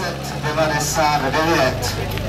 1999.